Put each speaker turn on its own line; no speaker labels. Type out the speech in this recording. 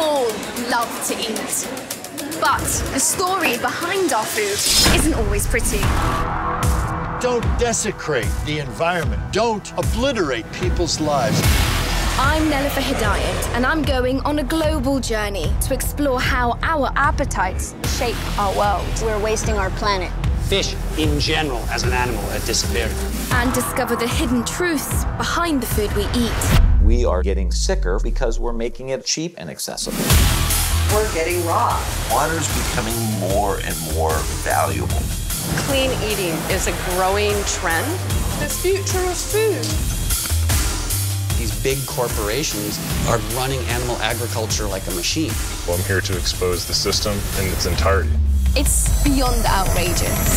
all love to eat. But the story behind our food isn't always pretty.
Don't desecrate the environment. Don't obliterate people's lives.
I'm Nelufar Hedayat, and I'm going on a global journey to explore how our appetites shape our world.
We're wasting our planet.
Fish, in general, as an animal, had disappeared.
And discover the hidden truths behind the food we eat.
We are getting sicker because we're making it cheap and accessible.
We're getting raw.
Water's becoming more and more valuable.
Clean eating is a growing trend.
The future of food
these big corporations are running animal agriculture like a machine.
Well, I'm here to expose the system in its entirety.
It's beyond outrageous.